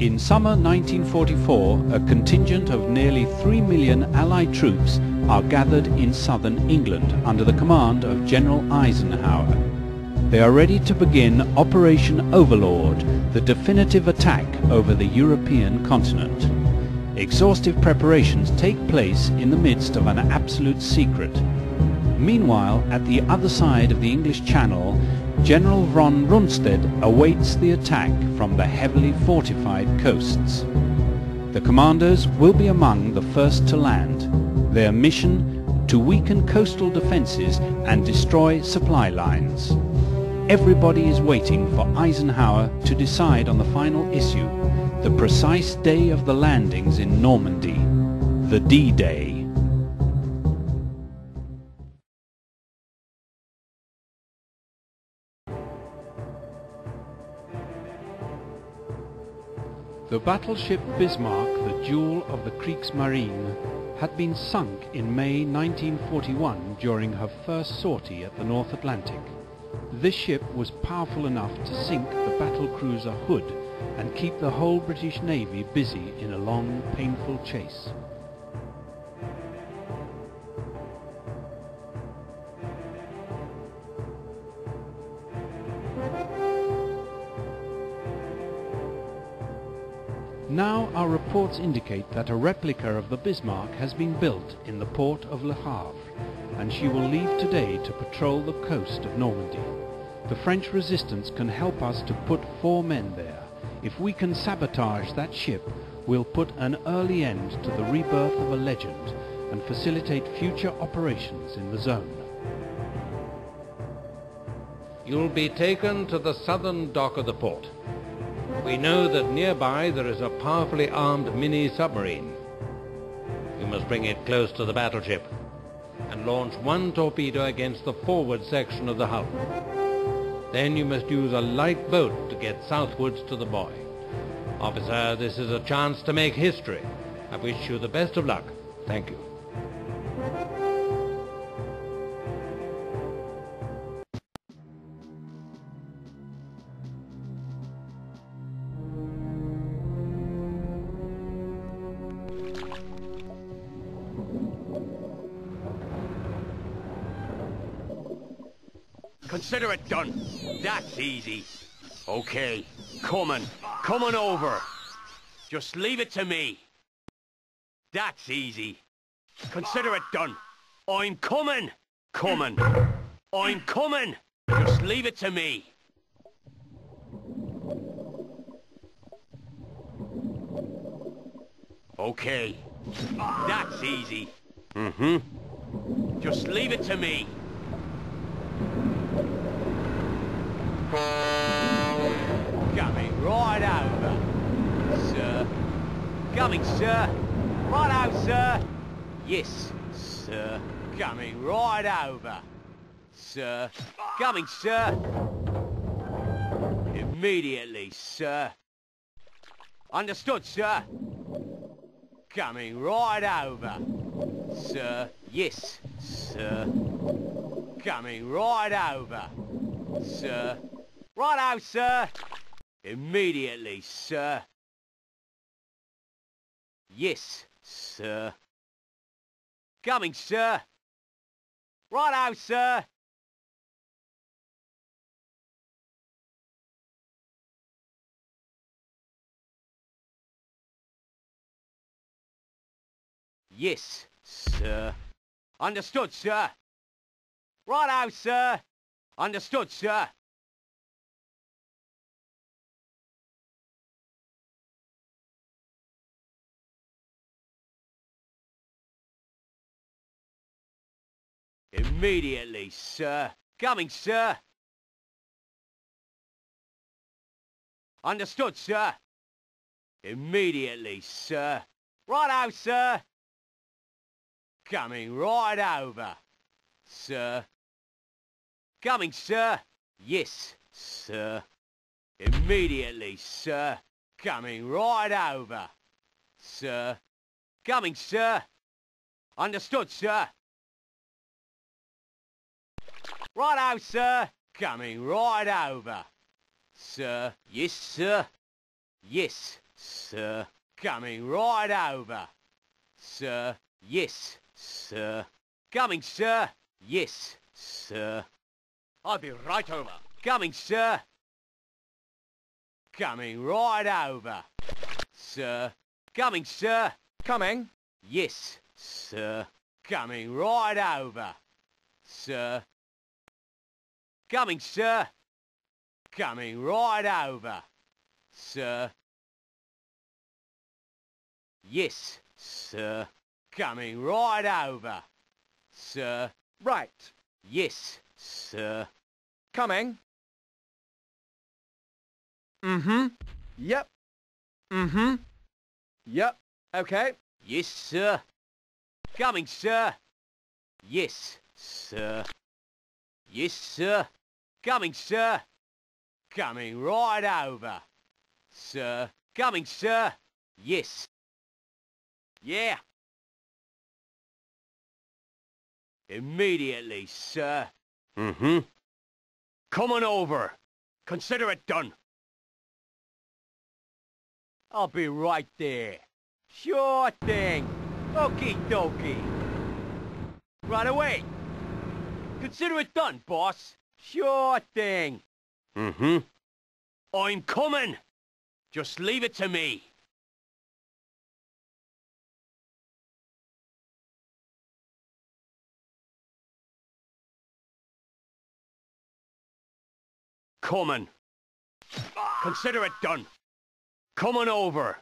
In summer 1944, a contingent of nearly 3 million Allied troops are gathered in southern England under the command of General Eisenhower. They are ready to begin Operation Overlord, the definitive attack over the European continent. Exhaustive preparations take place in the midst of an absolute secret. Meanwhile, at the other side of the English Channel, General von Rundstedt awaits the attack from the heavily fortified coasts. The commandos will be among the first to land. Their mission, to weaken coastal defences and destroy supply lines. Everybody is waiting for Eisenhower to decide on the final issue, the precise day of the landings in Normandy, the D-Day. The battleship Bismarck, the jewel of the Kriegsmarine, had been sunk in May 1941 during her first sortie at the North Atlantic. This ship was powerful enough to sink the battle cruiser Hood and keep the whole British Navy busy in a long, painful chase. Now our reports indicate that a replica of the Bismarck has been built in the port of Le Havre, and she will leave today to patrol the coast of Normandy. The French resistance can help us to put four men there. If we can sabotage that ship, we'll put an early end to the rebirth of a legend and facilitate future operations in the zone. You'll be taken to the southern dock of the port. We know that nearby there is a powerfully armed mini-submarine. You must bring it close to the battleship and launch one torpedo against the forward section of the hull. Then you must use a light boat to get southwards to the buoy. Officer, this is a chance to make history. I wish you the best of luck. Thank you. Consider it done. That's easy. Okay, coming. Coming over. Just leave it to me. That's easy. Consider it done. I'm coming. Coming. I'm coming. Just leave it to me. Okay. That's easy. Mm-hmm. Just leave it to me. Coming right over. Sir. Coming, sir. Right out, sir. Yes, sir. Coming right over. Sir. Coming, sir. Immediately, sir. Understood, sir. Coming right over. Sir. Yes, sir. Coming right over. Sir. Righto, sir. Immediately, sir. Yes, sir. Coming, sir. Right Righto, sir. Yes, sir. Understood, sir. Right Righto, sir. Understood, sir. Immediately, sir. Coming, sir. Understood, sir. Immediately, sir. Righto, sir. Coming right over, sir. Coming, sir. Yes, sir. Immediately, sir. Coming right over, sir. Coming, sir. Understood, sir. Righto, sir. Coming right over. Sir. Yes, sir. Yes, sir. Coming right over. Sir. Yes, sir. Coming, sir. Yes, sir. I'll be right over. Coming, sir. Coming right over. Sir. Coming, sir. Coming. Yes, sir. Coming right over. Sir. Coming, sir. Coming right over. Sir. Yes, sir. Coming right over. Sir. Right. Yes, sir. Coming. Mm-hmm. Yep. Mm-hmm. Yep. Okay. Yes, sir. Coming, sir. Yes, sir. Yes, sir. Coming, sir. Coming right over. Sir. Coming, sir. Yes. Yeah. Immediately, sir. Mm-hmm. Come on over. Consider it done. I'll be right there. Sure thing. Okie dokie. Right away. Consider it done, boss. Sure thing. Mm-hmm. I'm coming. Just leave it to me. Coming. Consider it done. Coming over.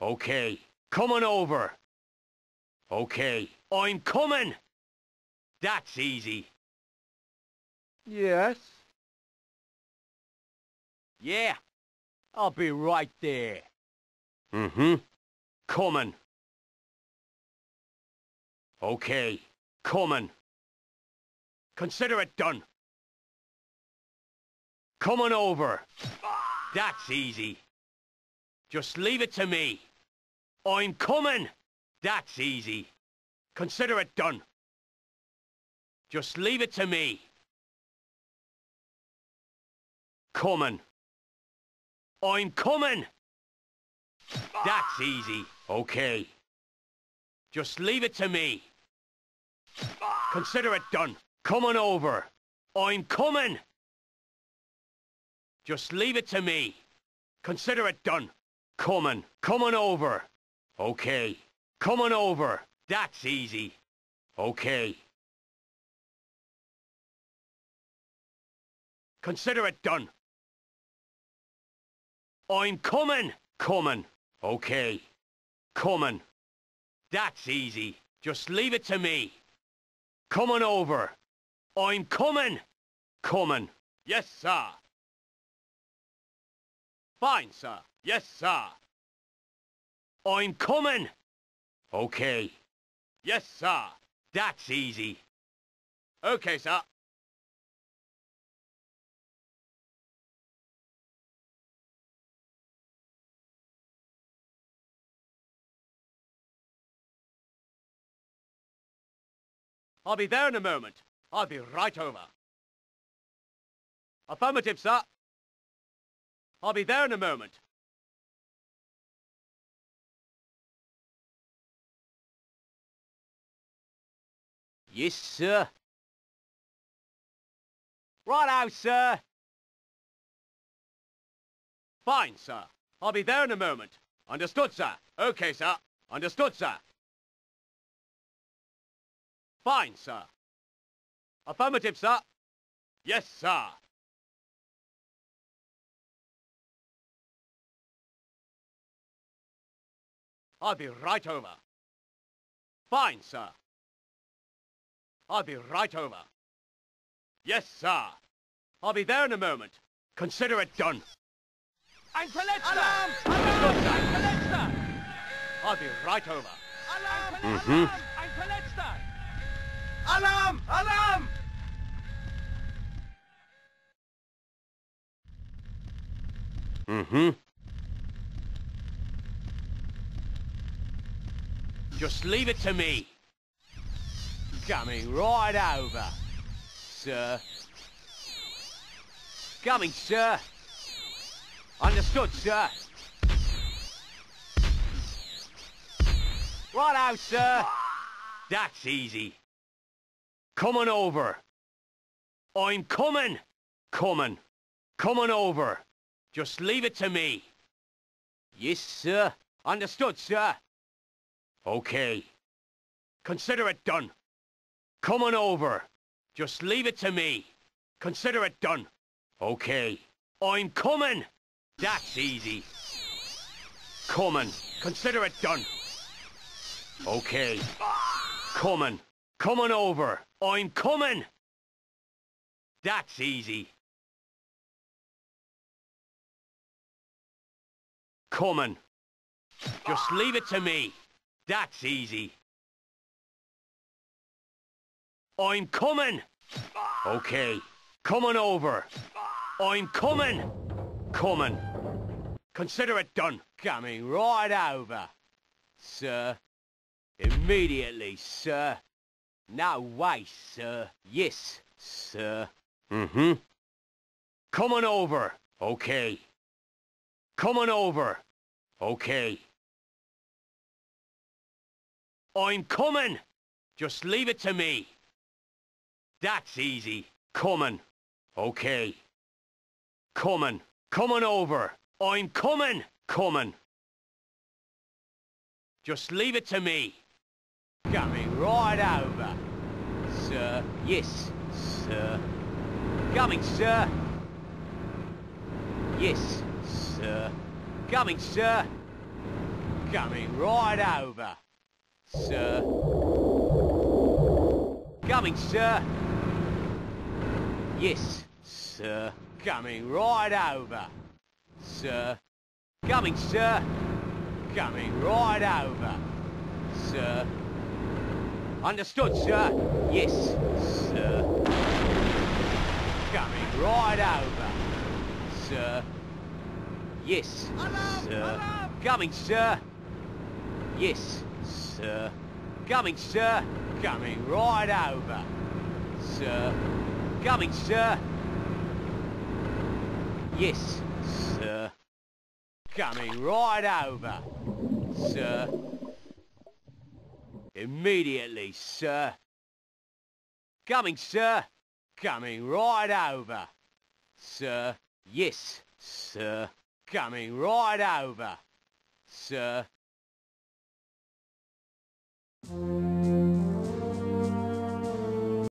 Okay. Coming over. Okay. I'm coming. That's easy. Yes. Yeah. I'll be right there. Mm-hmm. Coming. Okay. Coming. Consider it done. Coming over. That's easy. Just leave it to me. I'm coming. That's easy. Consider it done. Just leave it to me. Coming. I'm coming. That's easy. Okay. Just leave it to me. Consider it done. Coming over. I'm coming. Just leave it to me. Consider it done. Coming. Coming over. Okay. Coming over. That's easy. Okay. Consider it done. I'm coming. Coming. Okay. Coming. That's easy. Just leave it to me. Coming over. I'm coming. Coming. Yes, sir. Fine, sir. Yes, sir. I'm coming. Okay. Yes, sir. That's easy. Okay, sir. I'll be there in a moment. I'll be right over. Affirmative, sir. I'll be there in a moment. Yes, sir. Righto, sir. Fine, sir. I'll be there in a moment. Understood, sir. Okay, sir. Understood, sir. Fine, sir. Affirmative, sir. Yes, sir. I'll be right over. Fine, sir. I'll be right over. Yes, sir. I'll be there in a moment. Consider it done. Ein Verletzter! Alarm! Alarm! Ein Verletzter! I'll be right over. Alarm! Alarm! Ein Verletzter! Alarm! Alarm! Mm-hmm. Just leave it to me. Coming right over, sir. Coming, sir. Understood, sir. Right out, sir. That's easy. Coming over. I'm coming. Coming. Coming over. Just leave it to me. Yes, sir. Understood, sir. Okay. Consider it done. Coming over. Just leave it to me. Consider it done. Okay. I'm coming. That's easy. Coming. Consider it done. Okay. Coming. Coming over. I'm coming. That's easy. Coming. Just leave it to me. That's easy. I'm coming. Okay. Coming over. I'm coming. Coming. Consider it done. Coming right over. Sir. Immediately, sir. No way, sir. Yes, sir. Mm-hmm. Coming over. Okay. Coming over. Okay. I'm coming. Just leave it to me. That's easy. Coming. Okay. Coming. Coming over. I'm coming. Coming. Just leave it to me. Coming right over. Sir. Yes, sir. Coming, sir. Yes, sir. Coming, sir. Coming right over. Sir. Coming, sir. Yes, sir. Coming right over. Sir. Coming, sir. Coming right over. Sir. Understood, sir. Yes, sir. Coming right over. Sir. Yes, sir. Coming, sir. Yes, sir. Coming, sir. Coming right over. Sir coming, sir. Yes, sir. Coming right over, sir. Immediately, sir. Coming, sir. Coming right over, sir. Yes, sir. Coming right over, sir.